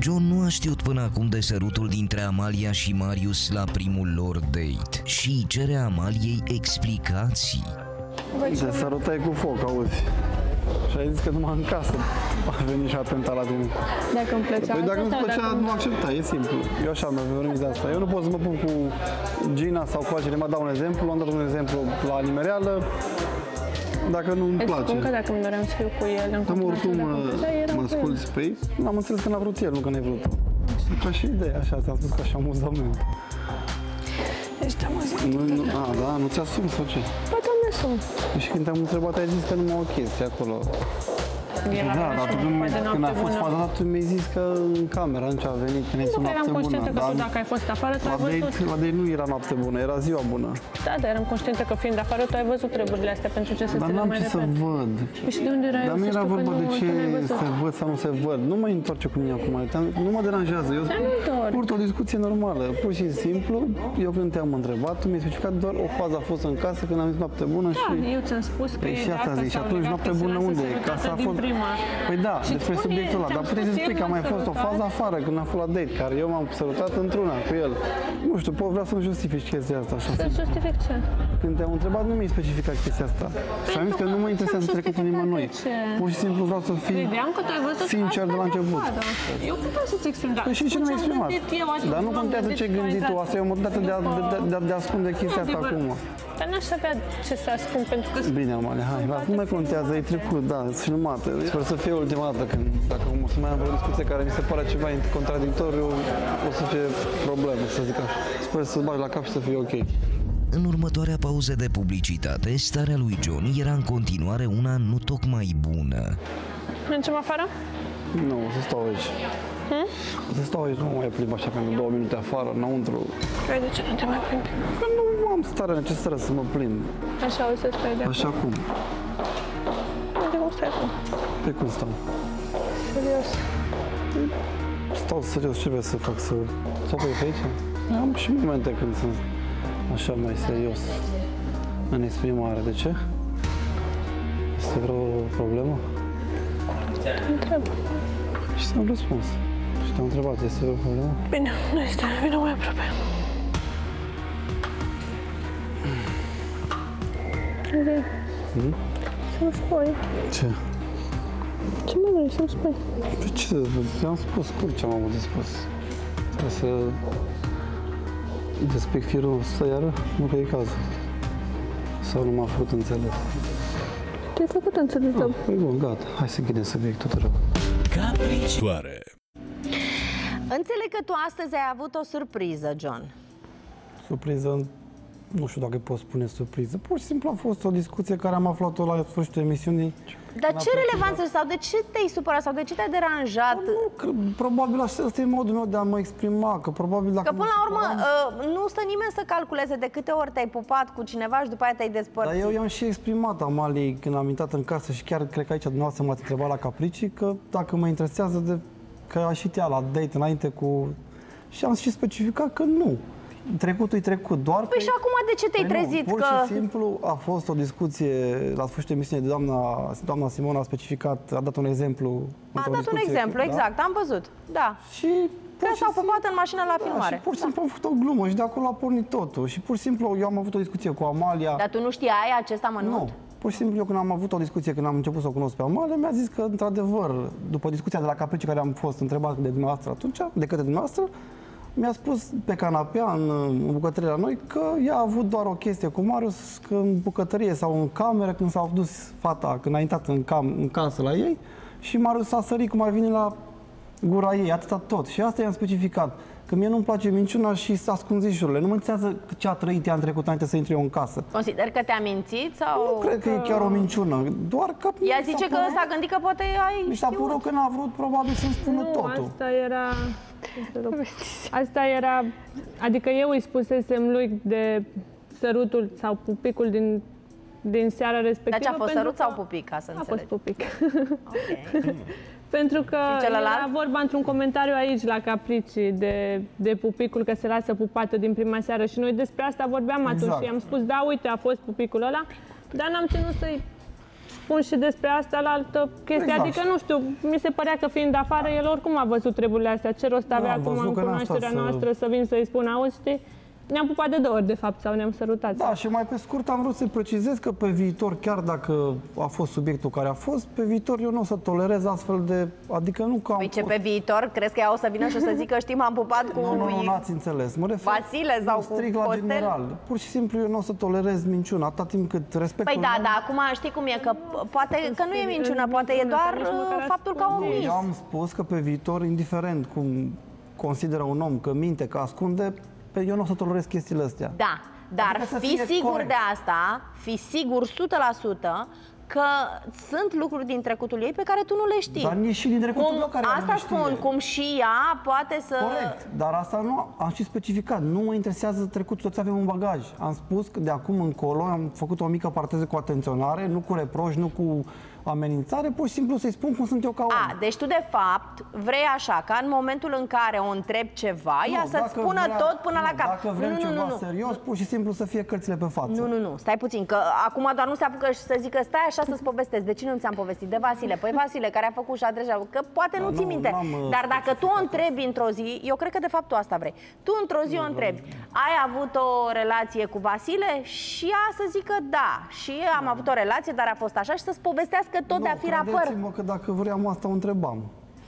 John nu a știut până acum de sărutul dintre Amalia și Marius la primul lor date și îi cere Amaliei explicații. Te sărutai cu foc, auzi. Și ai zis că numai în casă a venit și a tentat la tine. Dacă îmi plăcea Păi dacă asta nu sau plăcea, dacă nu accepta, e simplu. Eu așa mi-am permis de asta. Eu nu pot să mă pun cu Gina sau cu altcineva, dau un exemplu, am dat un exemplu la nimereală, dacă nu-mi Îți place. spun că dacă îmi doream să fiu cu el în Dar mă, continuare, oricum dacă îmi mă, plăcea, eram mă cu el. asculti pe ei, am înțeles că n-a vrut el, nu că n-ai vrut tu. Ca și idee, așa, ți-am spus ca și amuzament. Ești amuzat. Nu, nu, a, da, nu ți-asumi sau ce? Bă, doamne, sunt. Și când te-am întrebat, ai zis că nu mă o chestie acolo. El Da, avea dar și tu o când, fază când a noapte fost bună. faza, tu mi-ai zis că în cameră, atunci a venit, când ai Nu, că sunat eram noapte bună. conștientă că Dar, tu dacă ai fost afară, tu ai la văzut. date, la date nu era noapte bună, era ziua bună. Da, dar eram conștientă că fiind afară, tu ai văzut treburile astea pentru ce să Dar țină n-am mai ce să repede. văd. Păi și de unde era Dar eu nu să era știu că vorba nu, de că ce n-ai văzut? se văd sau nu se văd. Nu mă întoarce cu mine acum. te-am- Nu mă deranjează. Eu Dar nu dor. purt o discuție normală. Pur și simplu, eu când te-am întrebat, tu mi-ai specificat doar o fază a fost în casă când am zis noapte bună Da, și... eu ți-am spus că Păi e și de asta zic, și s-au atunci legat, noapte că se bună lasă unde e? sărutată Casa a din fost... prima. Păi da, Și despre spune, subiectul ăla, ți-am dar puteți să spus, spui el că a m-a mai fost o sărutat. fază afară, când am fost la date, care eu m-am sărutat într-una cu el. Nu știu, pot vrea să-mi justifici chestia asta. Așa. Să justific ce? Când te-am întrebat, nu mi-ai specificat chestia asta. Și am zis că nu mă interesează ți-am trecutul justificat nimănui. de ce? Pur și simplu vreau să fii... Credeam că tu ai văzut Sincer asta de la început. afară. Eu puteam să-ți exprim, dar Păi și ce nu mi-ai ce-am exprimat? gândit eu atunci, Dar nu m-am contează gândit ce că ai gândit tu, dat. asta e o modalitate de a, de, de, de, de a ascunde chestia asta Adevăr. acum. Dar n-aș avea ce să ascund, pentru că... Bine, Amalia, hai, las, nu mai contează, e trecut, da, e filmată. Sper să fie ultima dată când, dacă o să mai am vreo discuție care mi se pare ceva contradictoriu, o să fie probleme, să zic așa. Sper să bagi la cap și să fie ok. În următoarea pauză de publicitate, starea lui John era în continuare una nu tocmai bună. Mergem afară? Nu, o să stau aici. O să stau aici, nu mă mai plimb așa pentru două minute afară, înăuntru. Păi de ce nu te mai plimbi? Că nu am stare necesară să mă plimb. Așa o să stai de acum. Așa cum? De cum stai acum? Pe cum stau? Serios. Stau serios, ce vrei să fac? Să stau pe aici? Am și momente când sunt așa mai serios în exprimare. De ce? Este vreo problemă? Te întreb. Și ți-am răspuns. Și te-am întrebat, este vreo problemă? Bine, nu este. Vino mai aproape. Haide. Să-mi spui. Ce? Ce mai vrei să-mi spui? Pe ce? Ți-am spus scurt ce am avut de spus. Trebuie să despic firul ăsta iară? Nu că e cazul. Sau nu m-a făcut înțeles. Te-ai făcut înțeles, da. Păi bun, gata. Hai să închidem subiectul, te rog. Soare. Înțeleg că tu astăzi ai avut o surpriză, John. Surpriză, nu știu dacă pot spune surpriză. Pur și simplu a fost o discuție care am aflat-o la sfârșitul emisiunii. Dar N-a ce plăcut, relevanță sau de ce te-ai supărat sau de ce te-a deranjat? Nu, că probabil așa, ăsta e modul meu de a mă exprima, că probabil dacă Că mă până la urmă supăram- uh, nu stă nimeni să calculeze de câte ori te-ai pupat cu cineva și după aia te-ai Dar despărțit. eu i-am și exprimat Amaliei când am intrat în casă și chiar cred că aici dumneavoastră m-ați întrebat la Caprici că dacă mă interesează de că a și ea la date înainte cu... Și am și specificat că nu. Trecutul e trecut, doar Păi că... și acum de ce te-ai Păi nu, trezit pur că... și simplu a fost o discuție la sfârșitul emisiunii de doamna, doamna Simona a specificat, a dat un exemplu. A într-o dat un discuție, exemplu, da? exact, am văzut. Da. Și Că pur și s-au simplu- pupat în mașină la Da, filmare. și pur și simplu am făcut o glumă și de acolo a pornit totul. Și pur și simplu eu am avut o discuție cu Amalia. Dar tu nu știai acest amănunt? Nu. Pur și simplu eu când am avut o discuție, când am început să o cunosc pe Amalia, mi-a zis că, într-adevăr, după discuția de la Caprici care am fost întrebat de dumneavoastră atunci, de către dumneavoastră, mi-a spus pe canapea, în, în bucătărie la noi, că ea a avut doar o chestie cu Marius, că în bucătărie sau în cameră, când s-a dus fata, când a intrat în, cam, în casă la ei, și Marius a sărit cum ar veni la gura ei, atâta tot. Și asta i-am specificat. Că mie nu-mi place minciuna și ascunzișurile. Nu mă interesează ce a trăit ea în trecut înainte să intru eu în casă. Consider că te-a mințit sau... Nu cred că e chiar o minciună, doar că... Ea mi s-a zice că părut- s-a gândit că poate ai Mi s-a știut. părut că n-a vrut probabil să-mi spună Nu, totul. asta era... Asta era... Adică eu îi spusesem lui de sărutul sau pupicul din, din seara respectivă. Dar ce a fost pentru sărut că- sau pupic, ca să A fost înțelegi? pupic. Ok. Pentru că Și celălalt? era vorba într-un comentariu aici la Caprici de, de pupicul că se lasă pupată din prima seară și noi despre asta vorbeam atunci Exact. și i-am spus, da, uite, a fost pupicul ăla, dar n-am ținut să-i spun și despre asta la altă chestie. Exact. Adică, nu știu, mi se părea că fiind afară, el oricum a văzut treburile astea. Ce rost avea am acum văzut în că n-am cunoașterea stat să- noastră să vin să-i spun, auzi, știi? Ne-am pupat de două ori, de fapt, sau ne-am sărutat. Da, și mai pe scurt am vrut să precizez că pe viitor, chiar dacă a fost subiectul care a fost, pe viitor eu nu o să tolerez astfel de... Adică nu că am Păi ce fost- pe viitor, crezi că ea o să vină și o să zică, știi, m-am pupat cu Nu, nu, nu, lui n-ați înțeles. Mă refer Vasile sau eu strict cu la Costel? general. Pur și simplu eu nu o să tolerez minciuna, atâta timp cât respectul Păi da, meu- da, acum știi cum e, că p- poate că nu e minciună, poate e minciună, doar sau nici măcar uh, faptul că au ascunde. omis. Eu am spus că pe viitor, indiferent cum consideră un om că minte, că ascunde, pe eu nu o să tolerez chestiile astea. Da, dar Adică să fi fie sigur corect. de asta, fi sigur 100% că sunt lucruri din trecutul ei pe care tu nu le știi. Dar nici și din trecutul cum, meu care nu asta le spun, știe. cum și ea poate să... Corect, dar asta nu am și specificat. Nu mă interesează trecutul, toți avem un bagaj. Am spus că de acum încolo am făcut o mică parteză cu atenționare, nu cu reproș, nu cu amenințare, pur și simplu să-i spun cum sunt eu ca om. A, deci tu de fapt vrei așa, ca în momentul în care o întrebi ceva, ea Nu, să-ți dacă spună vrea- tot până la nu, cap. Dacă vrem nu, nu, ceva nu, nu. serios, pur și simplu să fie cărțile pe față. Nu, nu, nu, stai puțin, că acum doar nu se apucă și să zică stai așa să-ți povestesc. De ce nu ți-am povestit? De Vasile. Păi Vasile, care a făcut și adresa, că poate nu Da, ți nu, minte. n-am, uh, Dar dacă tu o întrebi într-o zi, eu cred că de fapt tu asta vrei. Tu într-o zi o întrebi, ai avut o relație cu Vasile? Și ea să zică da. Și am avut o relație, dar a fost așa și să-ți povestească tot de a fi rapăr. credeți-mă că dacă vreau asta o întrebam.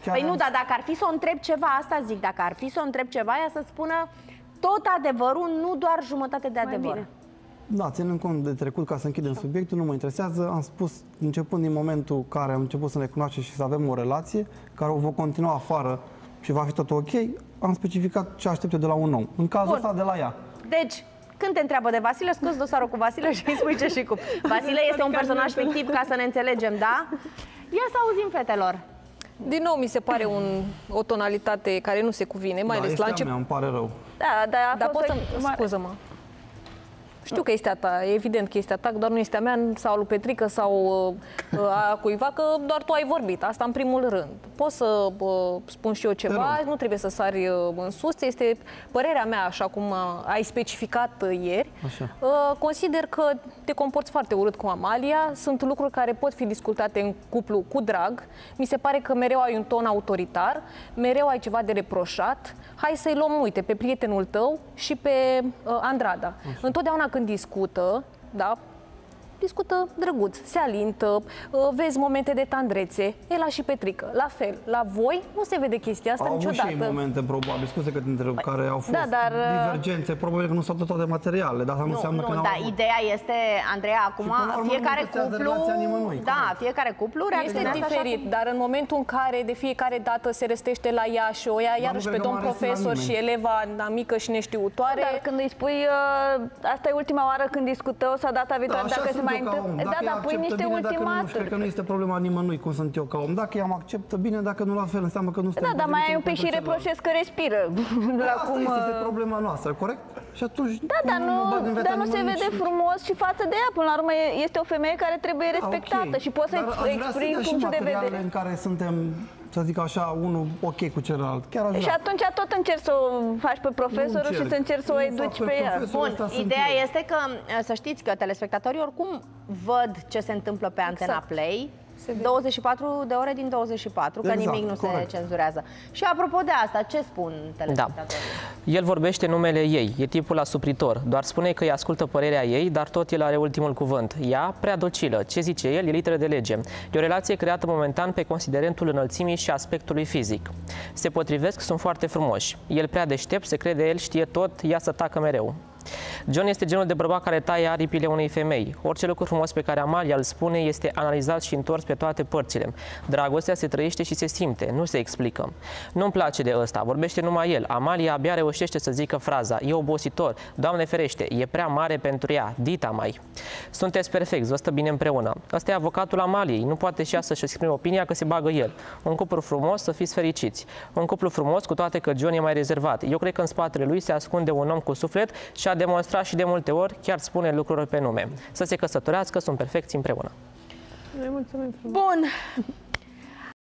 Chiar Păi nu, am- dar dacă ar fi să o întreb ceva, asta zic, dacă ar fi să o întreb ceva, ea să spună tot adevărul, nu doar jumătate de adevăr. bine. Da, ținând cont de trecut, ca să închidem subiectul, nu mă interesează. Am spus, începând din momentul care am început să ne cunoaștem și să avem o relație, care o vom continua afară și va fi tot ok, am specificat ce aștept eu de la un om. În cazul Bun. ăsta, de la ea. Deci, când te întreabă de Vasile, scoți dosarul cu Vasile și îi spui ce și cum. Vasile este un personaj fictiv, ca să ne înțelegem, da? Ia să auzim, fetelor. Din nou, mi se pare un, o tonalitate care nu se cuvine, mai da, ales este la a început. mea, îmi pare rău. Da, dar a Dar fost poți o- să Scuză-mă. Știu că este a ta, e evident că este a ta, doar nu este a mea sau a lui Petrică sau uh, a cuiva, că doar tu ai vorbit. Asta în primul rând. Pot să uh, spun și eu ceva, rog. nu trebuie să sari uh, în sus. Este părerea mea, așa cum uh, ai specificat uh, ieri. Așa. Uh, consider că te comporți foarte urât cu Amalia. Sunt lucruri care pot fi discutate în cuplu cu drag. Mi se pare că mereu ai un ton autoritar, mereu ai ceva de reproșat. Hai să-i luăm, uite, pe prietenul tău și pe uh, Andrada. Așa. Întotdeauna când discută, da, discută drăguț, se alintă, uh, vezi momente de tandrețe, Ela și Petrică, la fel. La voi nu se vede chestia asta Au avut și niciodată. ei momente, probabil, scuze că te întreb, care au fost da, dar, uh, divergențe, probabil că nu s-au dat toate materialele, dar asta nu, Nu, înseamnă că nu, n-au dar avut. ideea este, Andreea, acum până la urmă fiecare nu interesează cuplu, relația nimănui, da, corect. fiecare cuplu Este reacționează așa diferit, cum- dar în momentul în care de fiecare dată se restește la ea și o ia nu iarăși cred pe că domn m-a restit la profesor și nimeni. eleva mică și neștiutoare, Dar când îi spui, uh, asta e ultima oară când discutăm, sau data viitoare, Da, așa dacă se sunt mai eu ca întâmplă. om. Da, Dacă ea dar pui acceptă niște bine, dacă nu, nu, ultimaturi. cred că nu este problema nimănui cum sunt eu ca om. Dacă ea mă acceptă bine, dacă nu la fel, înseamnă că nu suntem Da, dar mai ai un potriviți pic și unul pentru reproșezi că respiră. celălalt. La Asta cum, este, este uh, problema noastră, corect? Și atunci Da, dar nu, mă bag în viața dar nu se nimănui vede și- frumos și față de ea. Până la urmă e- este o femeie care trebuie Da, respectată ok. și poți Dar aș să-i vrea să exprimi dea și punctul de materialele vedere. în care suntem, să zic așa, unul ok cu celălalt. Chiar aș Și vrea. atunci tot încerci să o faci pe profesorul și încerc. să încerci să o Nu fac educi pe pe ea. profesor. Bun, Ăsta sunt ideea eu. este că, să știți că telespectatorii oricum văd ce se întâmplă pe Antena Exact. Play. Se vede. 24 de ore din 24, că Exact, nimic nu corect. se cenzurează. Și apropo de asta, ce spun Da. telespectatorii? El vorbește în numele ei, e tipul asupritor. Doar spune că îi ascultă părerea ei, dar tot el are ultimul cuvânt. Ea, prea docilă. Ce zice el, e literă de lege. E o relație creată momentan pe considerentul înălțimii și aspectului fizic. Se potrivesc, sunt foarte frumoși. El prea deștept, se crede el, știe tot, ea să tacă mereu. John este genul de bărbat care taie aripile unei femei. Orice lucru frumos pe care Amalia îl spune este analizat și întors pe toate părțile. Dragostea se trăiește și se simte, nu se explică. Nu-mi place de ăsta, vorbește numai el. Amalia abia reușește să zică fraza, e obositor, Doamne ferește, e prea mare pentru ea, dita mai. Sunteți perfecți, vă stă bine împreună. Ăsta e avocatul Amaliei, nu poate și ea să-și exprime opinia că se bagă el. Un cuplu frumos, să fiți fericiți. Un cuplu frumos, cu toate că John e mai rezervat. Eu cred că în spatele lui se ascunde un om cu suflet și a demonstrat și de multe ori, chiar spune lucruri pe nume. Să se căsătorească, sunt perfecți împreună. Noi mulțumim frumos. Bun,